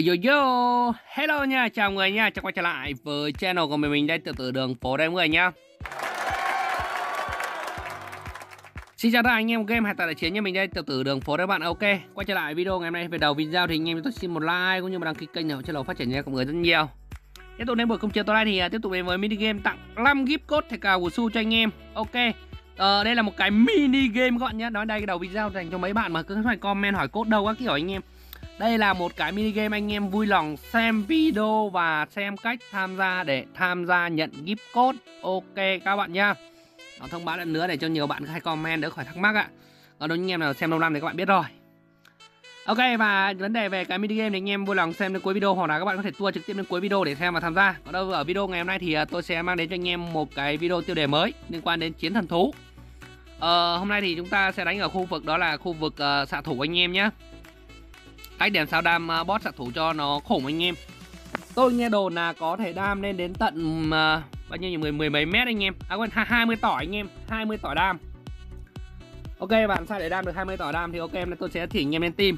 Ờ, yo yo, hello nha, chào người nha, chào quay trở lại với channel của mình mình đây từ từ đường phố đây mọi người nha. Xin chào tất cả anh em game Hải tại đại chiến nha mình đây từ từ đường phố đây bạn. Ok, quay trở lại video ngày hôm nay về đầu video thì anh em tôi xin một like cũng như một đăng ký kênh để hỗ trợ phát triển nha mọi người rất nhiều. Tiếp tục đến buổi công chiều tối nay thì à, tiếp tục đến với mini game tặng 5 gift code thẻ cào của Su cho anh em. Ok. Ờ, đây là một cái mini game các bạn nhé. Nói đây cái đầu video dành cho mấy bạn mà cứ phải comment hỏi code đâu các kiểu anh em. Đây là một cái mini game anh em vui lòng xem video và xem cách tham gia để tham gia nhận gift code. Ok các bạn nhá. Nó thông báo lần nữa để cho nhiều bạn hay comment đỡ khỏi thắc mắc ạ. Còn đối với anh em nào xem lâu năm thì các bạn biết rồi. Ok và vấn đề về cái mini game thì anh em vui lòng xem đến cuối video hoặc là các bạn có thể tua trực tiếp đến cuối video để xem và tham gia. Còn đâu ở video ngày hôm nay thì à, tôi sẽ mang đến cho anh em một cái video tiêu đề mới liên quan đến chiến thần thú. Ờ, hôm nay thì chúng ta sẽ đánh ở khu vực đó là khu vực uh, xạ thủ anh em nhé cách đèn sao đam uh, boss xạ thủ cho nó khủng anh em. Tôi nghe đồn là có thể đam lên đến tận um, uh, bao nhiêu mười mười mấy mét anh em. À quên hai mươi tỏi anh em. 20 tỏi đam. Ok bạn sao để đam được 20 tỏi đam thì ok em tôi sẽ thỉnh anh em lên team.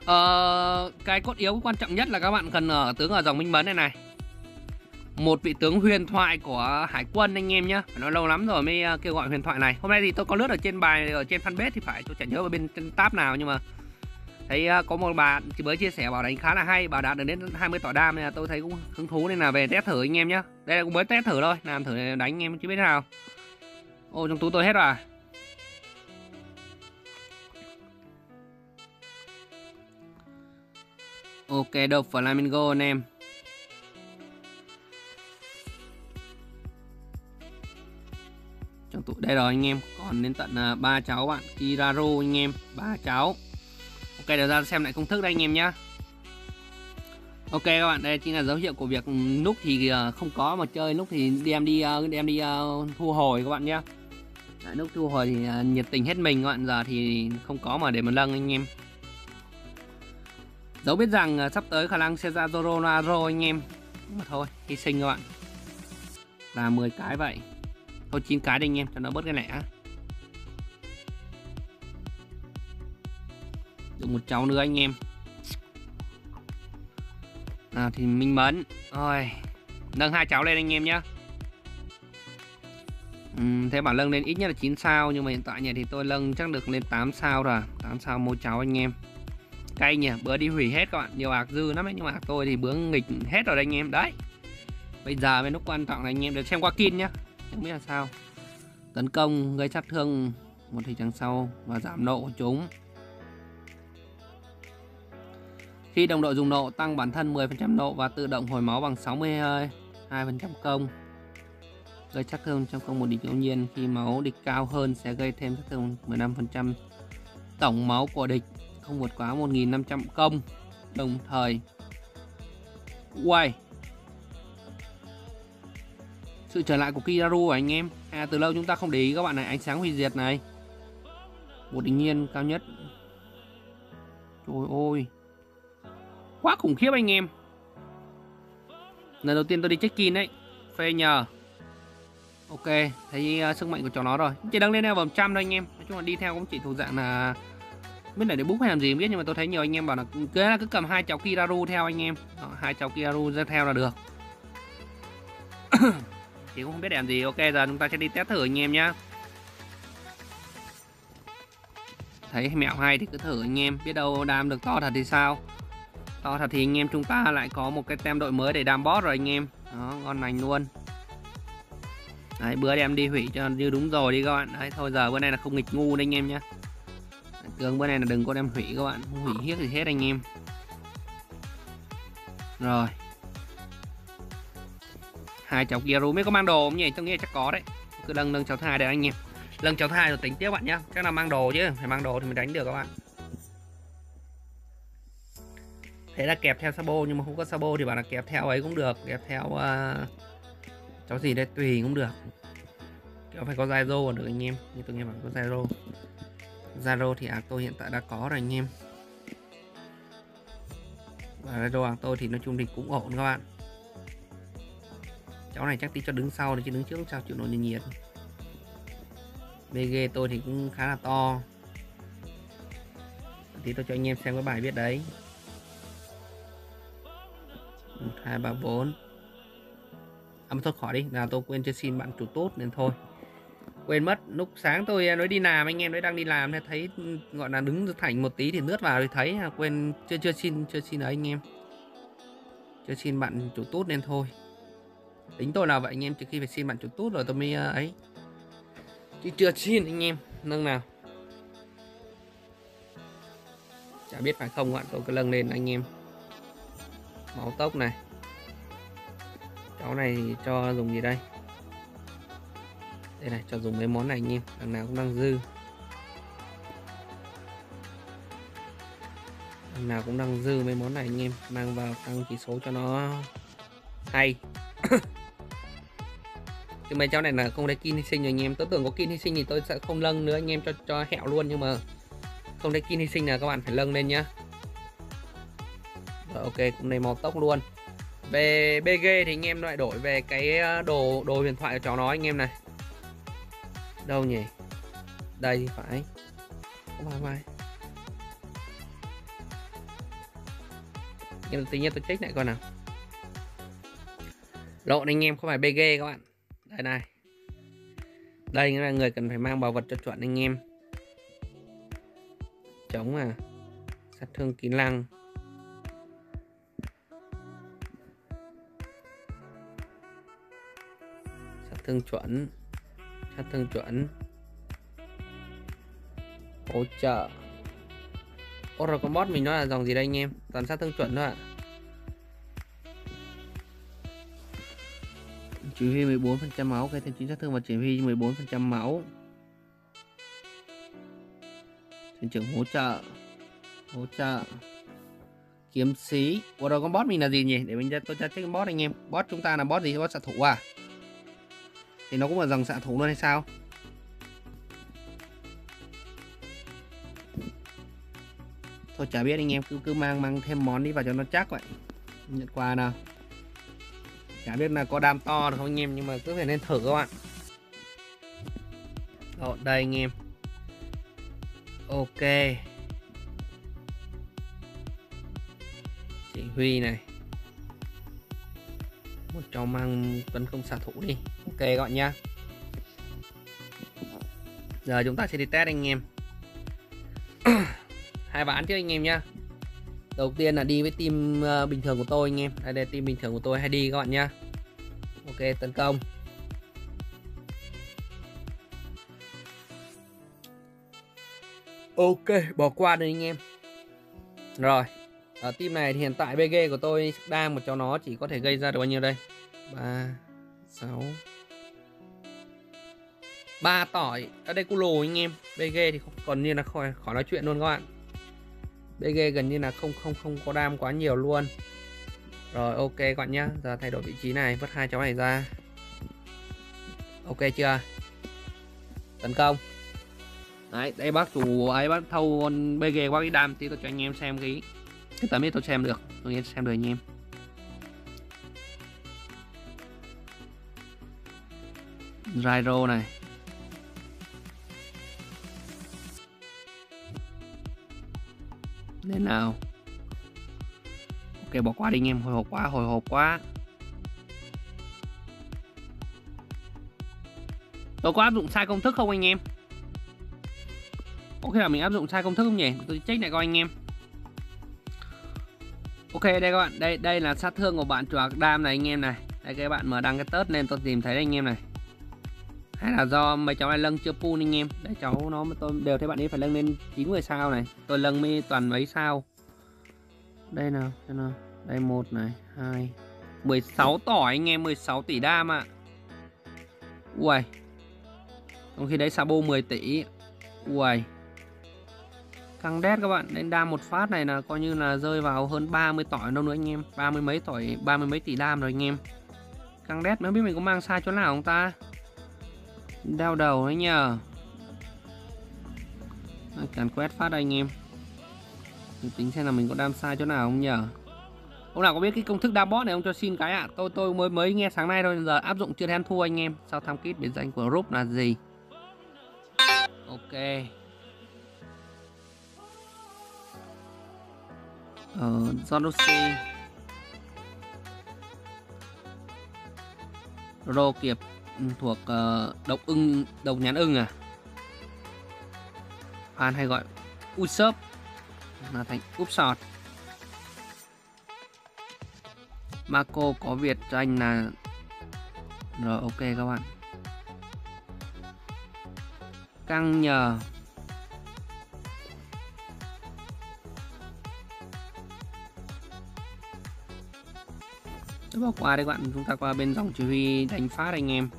Uh, cái cốt yếu quan trọng nhất là các bạn cần ở tướng ở dòng minh mấn này này. Một vị tướng huyền thoại của hải quân anh em nhé nó lâu lắm rồi mới uh, kêu gọi huyền thoại này. Hôm nay thì tôi có lướt ở trên bài ở trên fanpage thì phải tôi chẳng nhớ ở bên trên tab nào nhưng mà thấy à, có một bạn chỉ mới chia sẻ bảo đánh khá là hay, bảo đạt được đến 20 tỏi đam nên là tôi thấy cũng hứng thú nên là về test thử anh em nhé đây là cũng mới test thử thôi, làm thử đánh anh em chứ biết nào. Ô, trong túi tôi hết rồi à? ok đâu flamingo anh em. Trong tủ đây rồi anh em, còn đến tận à, ba cháu bạn kiraro anh em, ba cháu ok, để ra xem lại công thức đây anh em nhé ok các bạn, đây chính là dấu hiệu của việc lúc thì ờ, không có mà chơi, lúc thì đem đi ờ, đem đi ờ, thu hồi các bạn nhé lúc thu hồi thì nhiệt tình hết mình các bạn, giờ thì không có mà để mà lâng anh em. Dấu biết rằng sắp tới khả năng sẽ ra Zoro Naro anh em. Mà thôi, hy sinh các bạn. Là 10 cái vậy. Thôi 9 cái đi anh em, cho nó bớt cái lẻ. Được một cháu nữa anh em. À thì minh mẫn Rồi. Nâng hai cháu lên anh em nhé uhm, Thế bảo nâng lên ít nhất là 9 sao Nhưng mà hiện tại nhà thì tôi nâng chắc được lên 8 sao rồi. 8 sao mỗi cháu anh em. Cay nhỉ Bữa đi hủy hết các bạn. Nhiều ạc dư lắm ấy Nhưng mà ạc tôi thì bướng nghịch hết rồi anh em. Đấy. Bây giờ mới lúc quan trọng là anh em được xem qua kin nhá. Không biết là sao. Tấn công gây sát thương một thị trắng sau và giảm nộ của chúng khi đồng đội dùng nộ tăng bản thân 10% nộ và tự động hồi máu bằng 62% công. Gây sát thương trong công một địch ngẫu nhiên khi máu địch cao hơn sẽ gây thêm sát thương 15% tổng máu của địch không vượt quá 1.500 công. Đồng thời quay. Sự trở lại của Kiraru của anh em. À, Từ lâu chúng ta không để ý các bạn này Ánh sáng hủy diệt này. Một đỉnh nhiên cao nhất. Trời ơi. Quá khủng khiếp anh em. Lần đầu tiên tôi đi check-in đấy Phê nhờ. Ok Thấy uh, sức mạnh của trò nó rồi. Chỉ đang lên level 100 thôi anh em. Nói chung là đi theo cũng chỉ thuộc dạng là biết là để bút hay làm gì không biết nhưng mà tôi thấy nhiều anh em bảo là cứ là cứ cầm hai cháu Kiraru theo anh em. Đó, hai cháu Kiraru ra theo là được. Thì cũng không biết để làm gì. Ok giờ chúng ta sẽ đi test thử anh em nhá. Thấy mẹo hay thì cứ thử anh em. Biết đâu đam được to thật thì sao? To thật thì anh em chúng ta lại có một cái tem đội mới để đam boss rồi anh em. Đó, ngon lành luôn. Đấy, bữa đem đi hủy cho như đúng rồi đi các bạn. Đấy, thôi giờ bữa nay là không nghịch ngu đấy anh em nhá. Cường bữa nay là đừng có đem hủy các bạn. Không hủy hiếc gì hết anh em. Rồi. Hai cháu kia rú mới có mang đồ không nhỉ? Tôi nghĩ chắc có đấy. Cứ lần lần cháu thai đây anh em. Lần cháu thai rồi tính tiếp bạn nhá. Chắc là mang đồ chứ. Phải mang đồ thì mới đánh được các bạn. Thế là kẹp theo sabo nhưng mà không có sabo thì bạn là kẹp theo ấy cũng được kẹp theo uh, cháu gì đây tùy cũng được. Kiểu phải có gyro được anh em như tôi nghe bảo có gyro gyro thì acto hiện tại đã có rồi anh em. Và gyro acto thì nói chung thì cũng ổn các bạn. Cháu này chắc tí cho đứng sau chứ đứng trước sao chịu nổi nhiệt BG tôi thì cũng khá là to. Tí tôi cho anh em xem cái bài viết đấy. 2 3 4 À mà thôi khỏi đi, là tôi quên chưa xin bạn chủ tốt nên thôi. Quên mất, lúc sáng tôi à, nói đi làm anh em đấy đang đi làm nên thấy ừ, gọi là đứng thành một tí thì nước vào thì thấy à, quên chưa chưa xin chưa xin đấy anh em. Chưa xin bạn chủ tốt nên thôi. Tính tôi là vậy anh em trước khi phải xin bạn chủ tốt rồi tôi mới à, ấy. Chứ chưa xin anh em. Nâng nào. Chả biết phải không ạ tôi cứ lâng lên anh em. Máu tốc này cháu này thì cho dùng gì đây? Đây này, cho dùng mấy món này anh em. Đằng nào cũng đang dư. Đằng nào cũng đang dư mấy món này anh em. Mang vào tăng chỉ số cho nó hay. Chứ mấy cháu này là không lấy kin hy sinh rồi anh em. Tôi tưởng có kin hy sinh thì tôi sẽ không lâng nữa anh em, cho cho hẹo luôn. Nhưng mà không lấy kin hy sinh là các bạn phải lâng lên nhá. Rồi, ok, cũng này màu tốc luôn về BG thì anh em lại đổi về cái ờ, đồ đồ huyền thoại của cháu nó anh em này. Đâu nhỉ? Đây thì phải. Không phải phải nhưng tự nhiên tôi check lại coi nào. Lộn, anh em, không phải BG các bạn. Đây này. Đây là người cần phải mang bảo vật cho chuẩn anh em. Chống à. Sát thương kỹ năng thương chuẩn, sát thương chuẩn. Hỗ trợ. Ô, rồi con mình nó là dòng gì đây anh em? Toàn sát thương chuẩn thôi ạ. Chỉ huy 14% máu, cái thêm chính sát thương và chỉ huy 14% máu. Thuyền trưởng hỗ trợ. Hỗ trợ. Kiếm sĩ. Ủa, rồi con boss mình là gì nhỉ? Để mình ra tôi tra check bot anh em. Boss chúng ta là boss gì? Boss xạ thủ à? Thì nó cũng là dòng xạ thủ luôn hay sao? Thôi chả biết anh em cứ cứ mang mang thêm món đi vào cho nó chắc vậy. Nhận quà nào. Chả biết là có đam to được không anh em nhưng mà cứ phải nên thử các bạn. Rồi, đây anh em. Ok. Chỉ huy này. Một cho mang tấn công xạ thủ đi ok các bạn nhá giờ chúng ta sẽ đi test anh em. Hai ván trước anh em nhá đầu tiên là đi với team ờ, bình thường của tôi anh em. Đây là team bình thường của tôi hay đi các bạn nhá ok, tấn công. Ok, bỏ qua đi anh em. Rồi, ở team này thì hiện tại BG của tôi đang một cho nó chỉ có thể gây ra được bao nhiêu đây? 3 6 ba tỏi. Ở đây cu lồ anh em. BG thì không, còn như là khỏi khỏi nói chuyện luôn các bạn. BG gần như là không không không có đam quá nhiều luôn. Rồi, ok các bạn nhá. Giờ thay đổi vị trí này. Vứt hai cháu này ra. Ok chưa? Tấn công. Đấy, đây bác chủ ấy, bác thâu con BG qua cái đam tí, tôi cho anh em xem cái cái tấm biết tôi xem được. Tôi xem được anh em. Gyro này. Lên nào? Ok, bỏ qua đi anh em, Hồi hộp quá, Hồi hộp quá. Tôi có áp dụng sai công thức không anh em? Ok, là mình áp dụng sai công thức không nhỉ? Tôi check lại coi anh em. Ok, đây các bạn, Đây đây là sát thương của bạn chuột đam này anh em này. Đây, các bạn mở đăng cái tớt lên, tôi tìm thấy anh em này hay là do mấy cháu này lâng chưa pull anh em. Đấy, cháu nó tôi đều thấy bạn ấy phải lâng lên 90 sao này. Tôi lâng mới toàn mấy sao. Đây nào đây nào. Đây, một này, hai. 16 tỏi anh em 16 tỷ đam ạ. À. Uầy. Trong khi đấy Sabo 10 tỷ. Uầy. Căng đét các bạn, Nên đam một phát này là coi như là rơi vào hơn 30 tỏi đâu nữa anh em. Ba mươi mấy tỏi ba mươi mấy tỷ đam rồi anh em. Căng đét mới biết mình có mang sai chỗ nào không ta? Đau đầu đấy nhờ. Càn quét phát anh em. Mình tính xem là mình có đam sai chỗ nào không nhờ. Ông nào có biết cái công thức đa bot này ông cho xin cái ạ. À? tôi tôi mới mới nghe sáng nay thôi. Giờ áp dụng chưa thêm thua anh em. Sao tham kít biệt danh của group là gì? Ok. Ờ Zonosi Rô kiệp thuộc uh, độc ưng độc nhãn ưng à? Fan hay gọi Usopp là thành úp sọt Marco có Việt cho anh là rồi ok các bạn. Căng nhờ. Tôi bỏ qua đây các bạn chúng ta qua bên dòng chỉ huy đánh phát anh em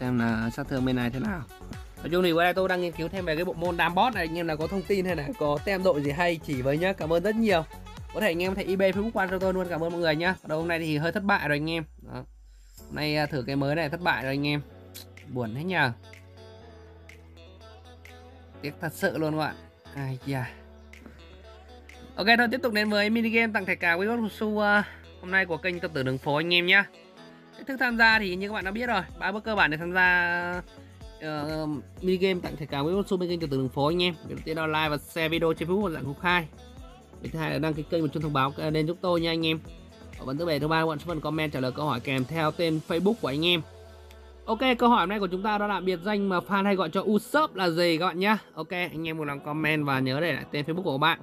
xem là sát thương bên này thế nào. Nói chung thì qua đây tôi đang nghiên cứu thêm về cái bộ môn đam bot này anh em là có thông tin hay là có tem đội gì hay chỉ với nhá. Cảm ơn rất nhiều. Có thể anh em thấy eBay Facebook quan cho tôi luôn. Cảm ơn mọi người nhá. Đầu hôm nay thì hơi thất bại rồi anh em. Đó. hôm nay à, thử cái mới này thất bại rồi anh em. Buồn thế nhờ. Tiếc thật sự luôn các bạn. Ai da. Ok thôi tiếp tục đến với mini game tặng thẻ cào với gót su uh, hôm nay của kênh tập tử đường phố anh em nhá thức tham gia thì như các bạn đã biết rồi ba bước cơ bản để tham gia uh, mini game tặng thẻ cào với gót su bên từ tập đường phố anh em. Đầu tiên là like và share video trên facebook dạng công khai thứ hai là đăng ký kênh và chuông thông báo lên giúp tôi nha anh em. Và vấn thứ bảy thứ ba bạn phần comment trả lời câu hỏi kèm theo tên facebook của anh em. Ok, câu hỏi hôm nay của chúng ta đó là biệt danh mà fan hay gọi cho Usopp là gì các bạn nhá. Ok, anh em một lòng comment và nhớ để lại tên Facebook của bạn.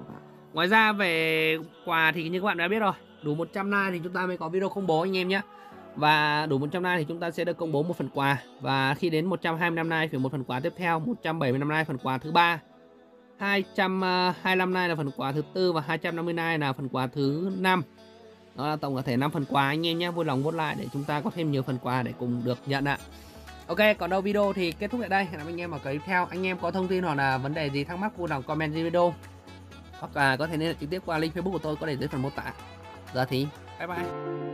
Ngoài ra về quà thì như các bạn đã biết rồi Đủ 100 like thì chúng ta mới có video công bố anh em nhé và đủ 100 like thì chúng ta sẽ được công bố một phần quà. Và khi đến 125 like thì một phần quà tiếp theo 175 like phần quà thứ ba. 225 like là phần quà thứ tư và 250 like là phần quà thứ năm. Đó là tổng có thể 5 phần quà anh em nhé. Vui lòng vote lại để chúng ta có thêm nhiều phần quà để cùng được nhận ạ. Ok, còn đâu video thì kết thúc tại đây. Hẹn gặp anh em ở clip theo. Anh em có thông tin hoặc là vấn đề gì thắc mắc vui lòng comment dưới video. Hoặc là có thể liên hệ trực tiếp qua link facebook của tôi có để dưới phần mô tả. Giờ thì, bye bye.